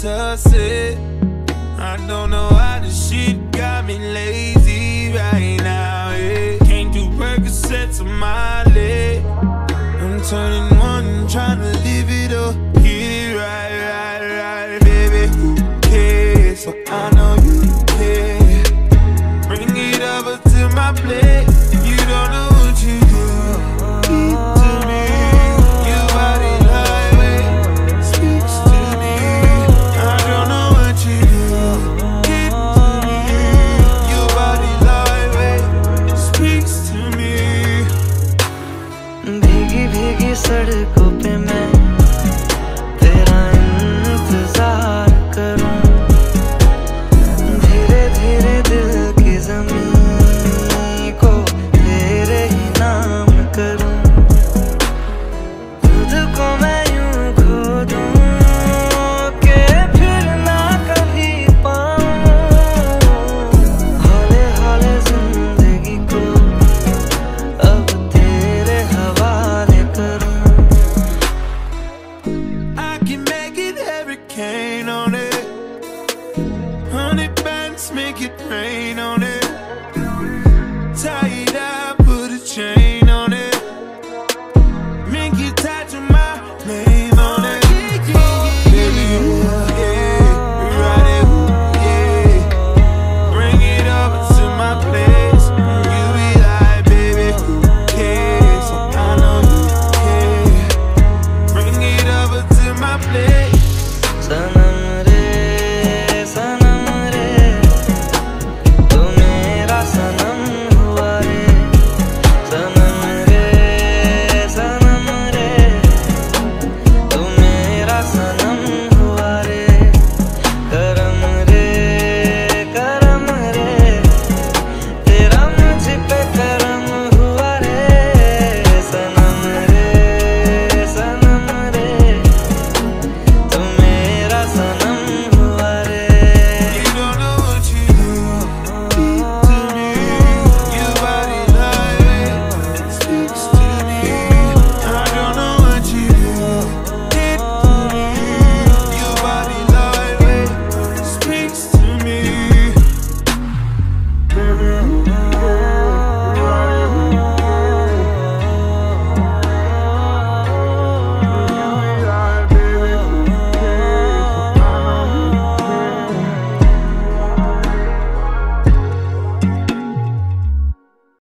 said. I don't know how this shit got me lazy right now. Yeah. Can't do Percocets on my leg. I'm turning hoping that Make it rain on it. Tie it up, put a chain on it. Make it tied to my name on it. Yeah, yeah, ooh, yeah, ride it, yeah. Bring it up to my place. You be like, baby, who cares? I know you care. Bring it up to my place.